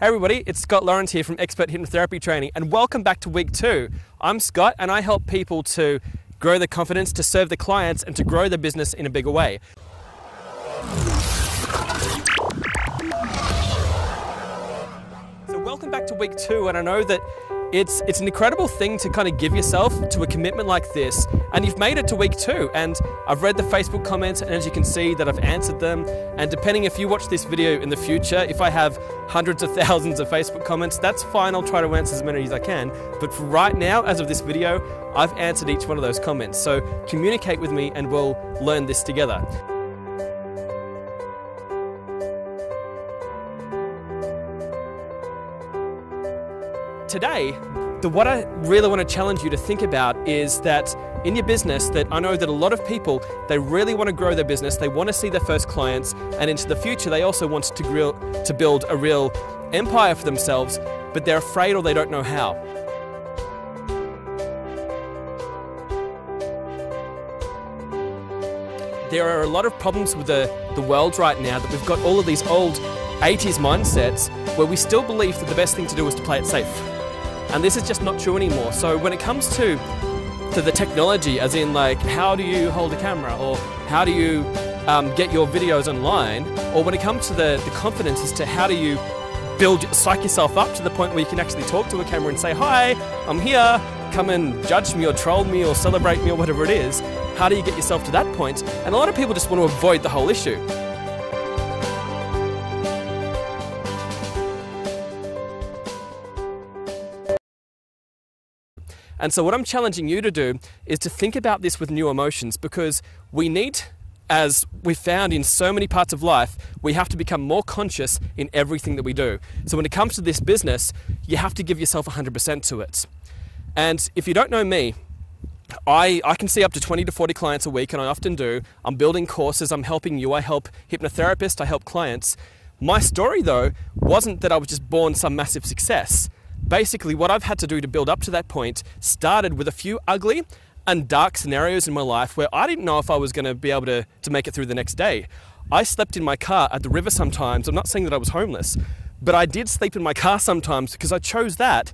Hey everybody, it's Scott Lawrence here from Expert Hypnotherapy Training, and welcome back to week two. I'm Scott, and I help people to grow their confidence, to serve their clients, and to grow their business in a bigger way. So, welcome back to week two, and I know that it's it's an incredible thing to kind of give yourself to a commitment like this and you've made it to week two and i've read the facebook comments and as you can see that i've answered them and depending if you watch this video in the future if i have hundreds of thousands of facebook comments that's fine i'll try to answer as many as i can but for right now as of this video i've answered each one of those comments so communicate with me and we'll learn this together today, the what I really want to challenge you to think about is that in your business that I know that a lot of people they really want to grow their business, they want to see their first clients and into the future they also want to grill, to build a real empire for themselves, but they're afraid or they don't know how. There are a lot of problems with the, the world right now that we've got all of these old 80s mindsets where we still believe that the best thing to do is to play it safe. And this is just not true anymore. So when it comes to to the technology, as in like how do you hold a camera or how do you um, get your videos online, or when it comes to the, the confidence as to how do you build psych yourself up to the point where you can actually talk to a camera and say, Hi, I'm here, come and judge me or troll me or celebrate me or whatever it is. How do you get yourself to that point? And a lot of people just want to avoid the whole issue. And so, what I'm challenging you to do is to think about this with new emotions because we need, as we've found in so many parts of life, we have to become more conscious in everything that we do. So, when it comes to this business, you have to give yourself 100% to it. And if you don't know me, I, I can see up to 20 to 40 clients a week, and I often do. I'm building courses, I'm helping you, I help hypnotherapists, I help clients. My story, though, wasn't that I was just born some massive success basically what I've had to do to build up to that point started with a few ugly and dark scenarios in my life where I didn't know if I was going to be able to, to make it through the next day. I slept in my car at the river sometimes. I'm not saying that I was homeless, but I did sleep in my car sometimes because I chose that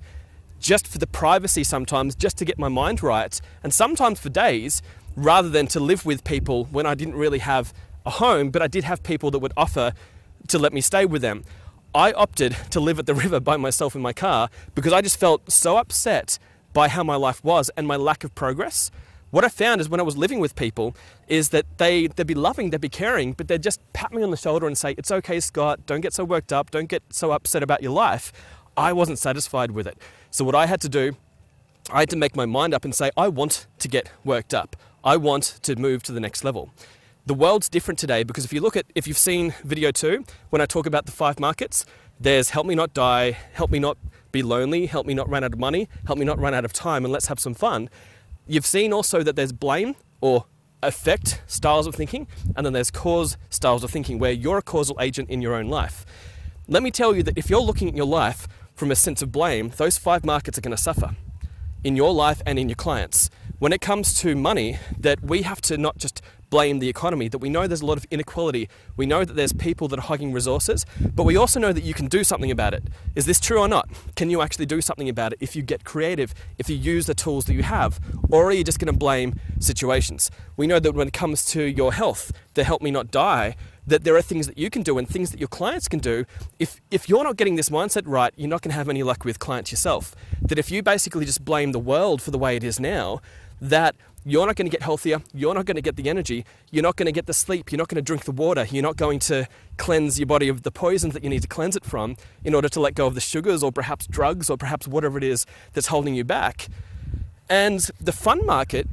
just for the privacy sometimes, just to get my mind right, and sometimes for days rather than to live with people when I didn't really have a home, but I did have people that would offer to let me stay with them. I opted to live at the river by myself in my car because I just felt so upset by how my life was and my lack of progress. What I found is when I was living with people is that they, they'd be loving, they'd be caring, but they'd just pat me on the shoulder and say, It's okay, Scott, don't get so worked up, don't get so upset about your life. I wasn't satisfied with it. So, what I had to do, I had to make my mind up and say, I want to get worked up. I want to move to the next level the world's different today because if you look at, if you've seen video two, when I talk about the five markets, there's help me not die, help me not be lonely, help me not run out of money, help me not run out of time, and let's have some fun. You've seen also that there's blame or effect styles of thinking, and then there's cause styles of thinking where you're a causal agent in your own life. Let me tell you that if you're looking at your life from a sense of blame, those five markets are going to suffer in your life and in your clients. When it comes to money, that we have to not just blame the economy, that we know there's a lot of inequality. We know that there's people that are hogging resources, but we also know that you can do something about it. Is this true or not? Can you actually do something about it if you get creative, if you use the tools that you have? Or are you just going to blame situations? We know that when it comes to your health, the help me not die, that there are things that you can do and things that your clients can do. If, if you're not getting this mindset right, you're not going to have any luck with clients yourself. That if you basically just blame the world for the way it is now, that you're not going to get healthier, you're not going to get the energy, you're not going to get the sleep, you're not going to drink the water, you're not going to cleanse your body of the poisons that you need to cleanse it from in order to let go of the sugars or perhaps drugs or perhaps whatever it is that's holding you back. And the fun market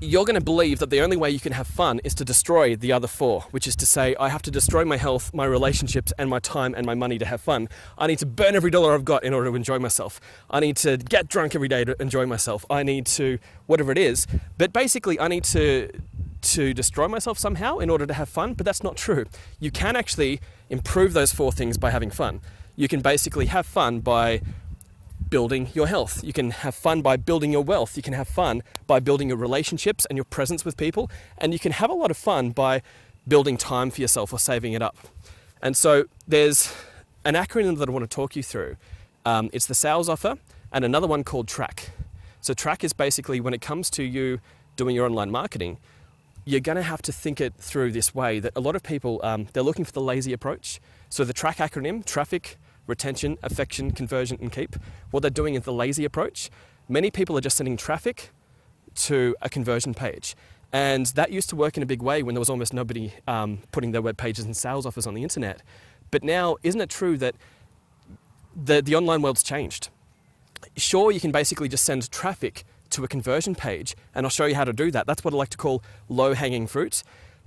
you're going to believe that the only way you can have fun is to destroy the other four, which is to say, I have to destroy my health, my relationships, and my time and my money to have fun. I need to burn every dollar I've got in order to enjoy myself. I need to get drunk every day to enjoy myself. I need to, whatever it is. But basically, I need to to destroy myself somehow in order to have fun, but that's not true. You can actually improve those four things by having fun. You can basically have fun by building your health. You can have fun by building your wealth. You can have fun by building your relationships and your presence with people. And you can have a lot of fun by building time for yourself or saving it up. And so there's an acronym that I want to talk you through. Um, it's the sales offer and another one called track. So track is basically when it comes to you doing your online marketing, you're going to have to think it through this way that a lot of people um, they're looking for the lazy approach. So the track acronym, traffic, retention, affection, conversion, and keep. What they're doing is the lazy approach. Many people are just sending traffic to a conversion page. And that used to work in a big way when there was almost nobody um, putting their web pages and sales offers on the internet. But now, isn't it true that the, the online world's changed? Sure, you can basically just send traffic to a conversion page, and I'll show you how to do that. That's what I like to call low hanging fruit.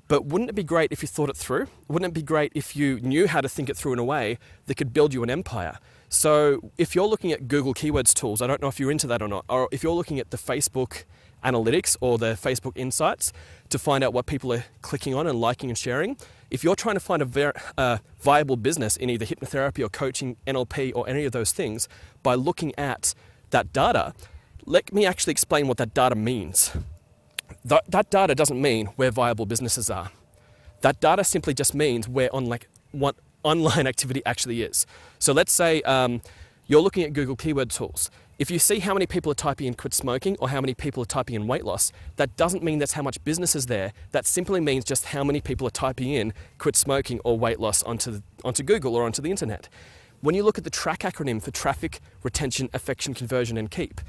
But wouldn't it be great if you thought it through? Wouldn't it be great if you knew how to think it through in a way that could build you an empire? So, if you're looking at Google Keywords tools, I don't know if you're into that or not, or if you're looking at the Facebook analytics or the Facebook insights to find out what people are clicking on and liking and sharing, if you're trying to find a uh, viable business in either hypnotherapy or coaching, NLP, or any of those things by looking at that data, let me actually explain what that data means. That, that data doesn't mean where viable businesses are. That data simply just means where on like what online activity actually is. So let's say um, you're looking at Google keyword tools. If you see how many people are typing in quit smoking or how many people are typing in weight loss, that doesn't mean that's how much business is there. That simply means just how many people are typing in quit smoking or weight loss onto, the, onto Google or onto the internet. When you look at the TRACK acronym for traffic, retention, affection, conversion, and keep,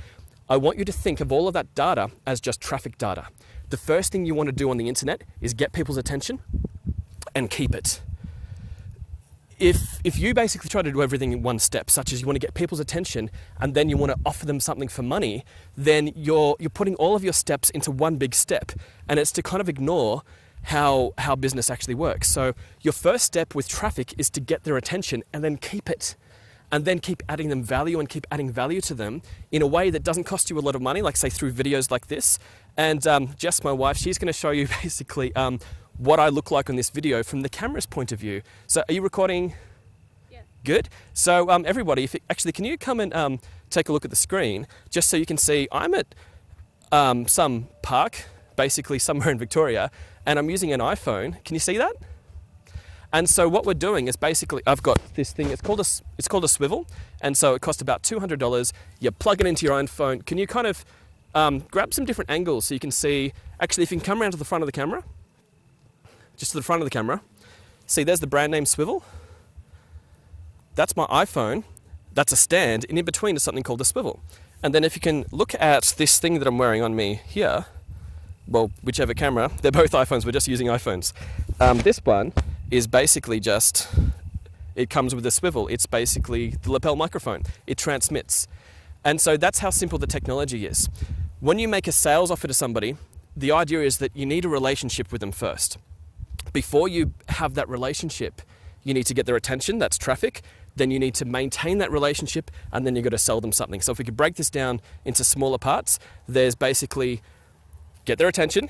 I want you to think of all of that data as just traffic data. The first thing you want to do on the internet is get people's attention and keep it. If, if you basically try to do everything in one step, such as you want to get people's attention and then you want to offer them something for money, then you're, you're putting all of your steps into one big step. And it's to kind of ignore how, how business actually works. So, your first step with traffic is to get their attention and then keep it and then keep adding them value and keep adding value to them in a way that doesn't cost you a lot of money, like say through videos like this. And um, Jess, my wife, she's going to show you basically um, what I look like on this video from the camera's point of view. So, are you recording? Yeah. Good. So, um, everybody, if it, actually, can you come and um, take a look at the screen just so you can see? I'm at um, some park, basically somewhere in Victoria, and I'm using an iPhone. Can you see that? And so what we're doing is basically, I've got this thing. It's called a it's called a Swivl, and so it costs about two hundred dollars. You plug it into your own phone. Can you kind of um, grab some different angles so you can see? Actually, if you can come around to the front of the camera, just to the front of the camera, see there's the brand name Swivl. That's my iPhone. That's a stand, and in between is something called a Swivl. And then if you can look at this thing that I'm wearing on me here, well, whichever camera, they're both iPhones. We're just using iPhones. Um, this one is basically just it comes with a Swivl. It's basically the lapel microphone. It transmits. And so that's how simple the technology is. When you make a sales offer to somebody, the idea is that you need a relationship with them first. Before you have that relationship, you need to get their attention, that's traffic. Then you need to maintain that relationship, and then you've got to sell them something. So if we could break this down into smaller parts, there's basically get their attention,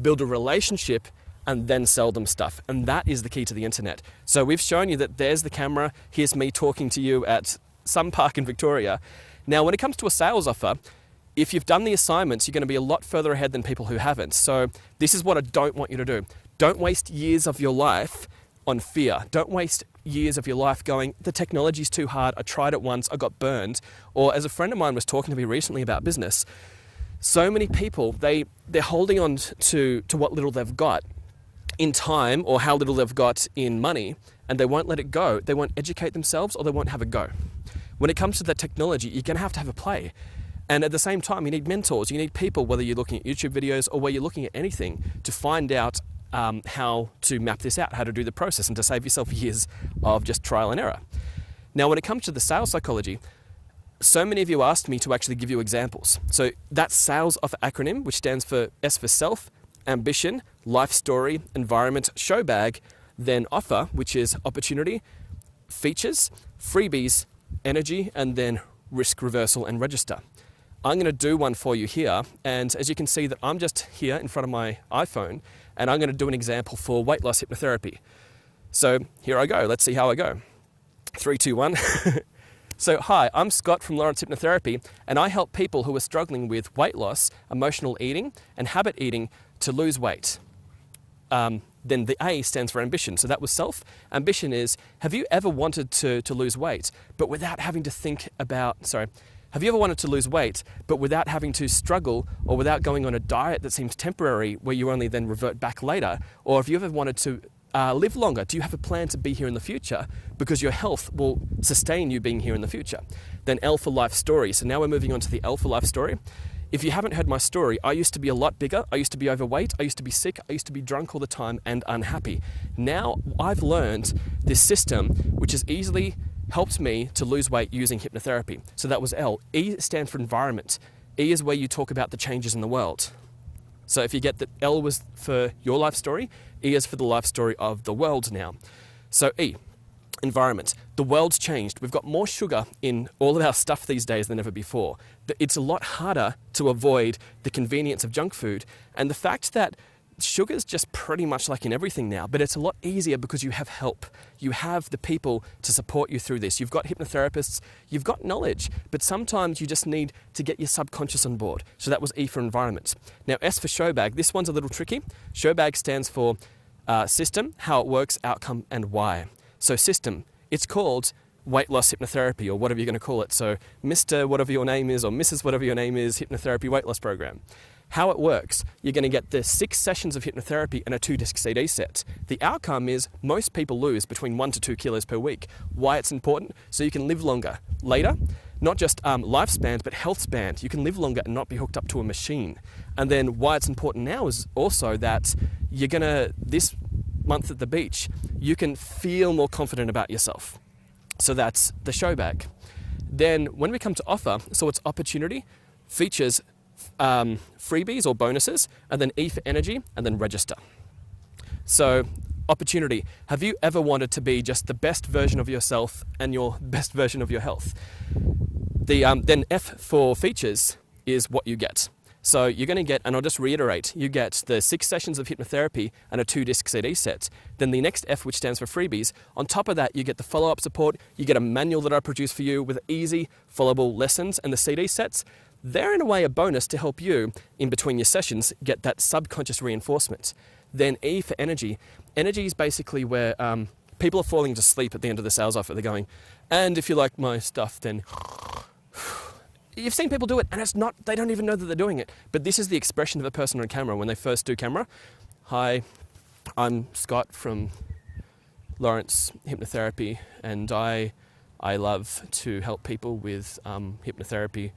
build a relationship, and then sell them stuff. And that is the key to the internet. So we've shown you that there's the camera, here's me talking to you at some park in Victoria. Now, when it comes to a sales offer, if you've done the assignments, you're going to be a lot further ahead than people who haven't. So, this is what I don't want you to do. Don't waste years of your life on fear. Don't waste years of your life going, the technology's too hard. I tried it once, I got burned. Or, as a friend of mine was talking to me recently about business, so many people, they, they're holding on to, to what little they've got in time or how little they've got in money and they won't let it go. They won't educate themselves or they won't have a go. When it comes to that technology, you're going to have to have a play. And at the same time, you need mentors, you need people, whether you're looking at YouTube videos or where you're looking at anything, to find out um, how to map this out, how to do the process, and to save yourself years of just trial and error. Now, when it comes to the sales psychology, so many of you asked me to actually give you examples. So that sales offer acronym, which stands for S for self, ambition, life story, environment, show bag, then offer, which is opportunity, features, freebies, energy, and then risk reversal and register. I'm going to do one for you here, and as you can see that I'm just here in front of my iPhone, and I'm going to do an example for weight loss hypnotherapy. So here I go. Let's see how I go. Three, two, one. so hi, I'm Scott from Lawrence Hypnotherapy, and I help people who are struggling with weight loss, emotional eating, and habit eating to lose weight. Um, Then the A stands for ambition. So that was self. Ambition is have you ever wanted to, to lose weight, but without having to think about, sorry, have you ever wanted to lose weight, but without having to struggle or without going on a diet that seems temporary where you only then revert back later? Or have you ever wanted to uh, live longer? Do you have a plan to be here in the future? Because your health will sustain you being here in the future. Then L for life story. So now we're moving on to the L for life story. If you haven't heard my story, I used to be a lot bigger. I used to be overweight. I used to be sick. I used to be drunk all the time and unhappy. Now I've learned this system, which has easily helped me to lose weight using hypnotherapy. So that was L. E stands for environment. E is where you talk about the changes in the world. So if you get that L was for your life story, E is for the life story of the world now. So E, environment. The world's changed. We've got more sugar in all of our stuff these days than ever before. It's a lot harder to avoid the convenience of junk food. And the fact that sugar is just pretty much like in everything now, but it's a lot easier because you have help. You have the people to support you through this. You've got hypnotherapists, you've got knowledge, but sometimes you just need to get your subconscious on board. So that was E for environment. Now, S for showbag. This one's a little tricky. Showbag stands for uh, system, how it works, outcome, and why. So, system, it's called weight loss hypnotherapy or whatever you're going to call it. So, Mr. whatever your name is or Mrs. whatever your name is, hypnotherapy weight loss program. How it works, you're going to get the six sessions of hypnotherapy and a two disc CD set. The outcome is most people lose between one to two kilos per week. Why it's important? So you can live longer. Later, not just um, lifespans, but health spans. You can live longer and not be hooked up to a machine. And then why it's important now is also that you're going to, this month at the beach, you can feel more confident about yourself. So that's the show bag. Then when we come to offer, so it's opportunity, features, um, freebies or bonuses, and then E for energy, and then register. So opportunity. Have you ever wanted to be just the best version of yourself and your best version of your health? The, um, then F for features is what you get. So you're going to get, and I'll just reiterate, you get the six sessions of hypnotherapy and a two disc CD set. Then the next F, which stands for freebies. On top of that, you get the follow up support. You get a manual that I produce for you with easy, followable lessons and the CD sets. They're in a way a bonus to help you in between your sessions get that subconscious reinforcement. Then E for energy. Energy is basically where um, people are falling to sleep at the end of the sales offer. They're going, and if you like my stuff, then you've seen people do it and it's not they don't even know that they're doing it. But this is the expression of a person on camera. When they first do camera hi i'm scott from lawrence hypnotherapy and i i love to help people with um, hypnotherapy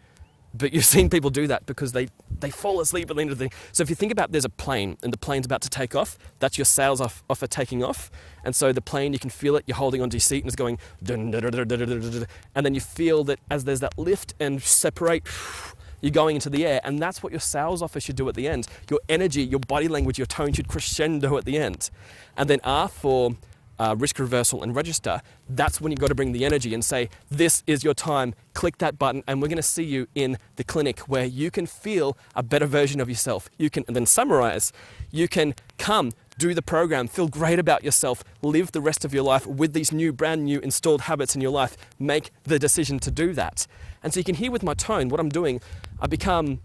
but you've seen people do that because they, they fall asleep at the end of the thing. So if you think about there's a plane and the plane's about to take off, that's your sales off, offer taking off. And so the plane, you can feel it, you're holding onto your seat and it's going, and then you feel that as there's that lift and separate, you're going into the air. And that's what your sales offer should do at the end. Your energy, your body language, your tone should crescendo at the end. And then R for uh, risk reversal and register, that's when you've got to bring the energy and say, This is your time. Click that button, and we're going to see you in the clinic where you can feel a better version of yourself. You can, and then summarize, you can come, do the program, feel great about yourself, live the rest of your life with these new, brand new installed habits in your life. Make the decision to do that. And so you can hear with my tone what I'm doing, I become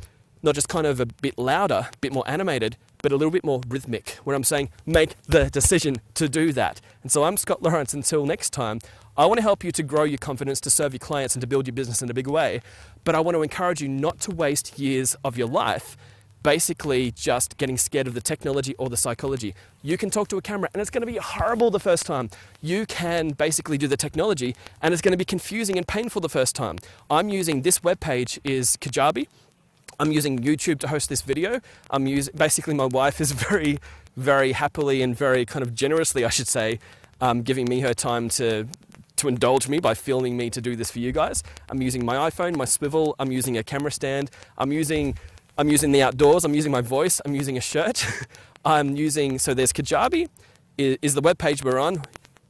not just kind of a bit louder, a bit more animated, but a little bit more rhythmic, where I'm saying, make the decision to do that. And so I'm Scott Lawrence. Until next time, I want to help you to grow your confidence, to serve your clients, and to build your business in a big way. But I want to encourage you not to waste years of your life basically just getting scared of the technology or the psychology. You can talk to a camera and it's going to be horrible the first time. You can basically do the technology and it's going to be confusing and painful the first time. I'm using this web page is Kajabi. I'm using YouTube to host this video. I'm using, basically my wife is very, very happily and very kind of generously, I should say, um, giving me her time to to indulge me by filming me to do this for you guys. I'm using my iPhone, my Swivl. I'm using a camera stand. I'm using I'm using the outdoors. I'm using my voice. I'm using a shirt. I'm using so there's Kajabi is, is the web page we're on.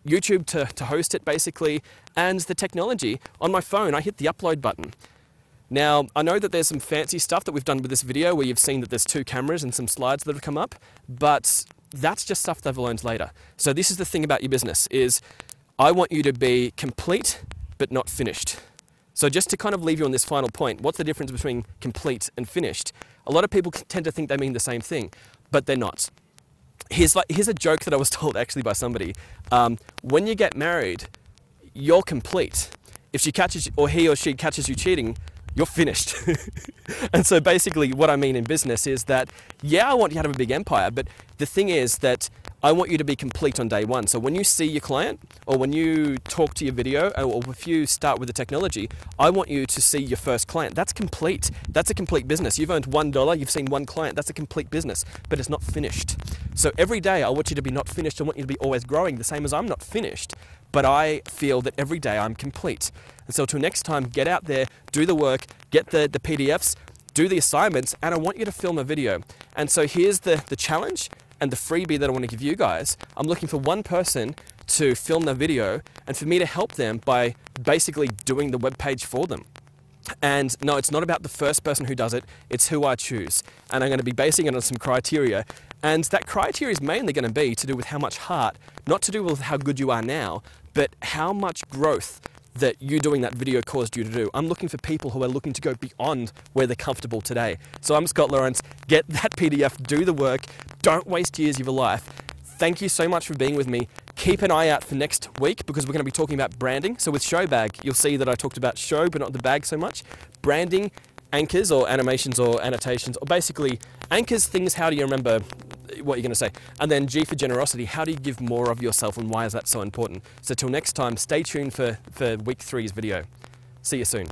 YouTube to, to host it basically, and the technology on my phone. I hit the upload button. Now, I know that there's some fancy stuff that we've done with this video where you've seen that there's two cameras and some slides that have come up, but that's just stuff they've learned later. So this is the thing about your business is I want you to be complete but not finished. So just to kind of leave you on this final point, what's the difference between complete and finished? A lot of people tend to think they mean the same thing, but they're not. here's like here's a joke that I was told actually by somebody. Um, when you get married, you're complete. If she catches or he or she catches you cheating, you're finished. and so basically, what I mean in business is that yeah, I want you to have a big empire, but the thing is that I want you to be complete on day one. So when you see your client or when you talk to your video or if you start with the technology, I want you to see your first client. That's complete. That's a complete business. You've earned $1, you've seen one client. That's a complete business, but it's not finished. So every day I want you to be not finished. I want you to be always growing, the same as I'm not finished. But I feel that every day I'm complete. And so until next time, get out there, do the work, get the, the PDFs, do the assignments, and I want you to film a video. And so here's the, the challenge and the freebie that I want to give you guys. I'm looking for one person to film their video and for me to help them by basically doing the web page for them. And no, it's not about the first person who does it, it's who I choose. And I'm going to be basing it on some criteria. And that criteria is mainly going to be to do with how much heart, not to do with how good you are now, but how much growth that you doing that video caused you to do. I'm looking for people who are looking to go beyond where they're comfortable today. So I'm Scott Lawrence. Get that PDF, do the work, don't waste years of your life. Thank you so much for being with me. Keep an eye out for next week because we're going to be talking about branding. So with Showbag, you'll see that I talked about show but not the bag so much. Branding, anchors or animations or annotations, or basically anchors things. How do you remember what you're going to say. And then G for generosity. How do you give more of yourself and why is that so important? So till next time, stay tuned for, for week three's video. See you soon.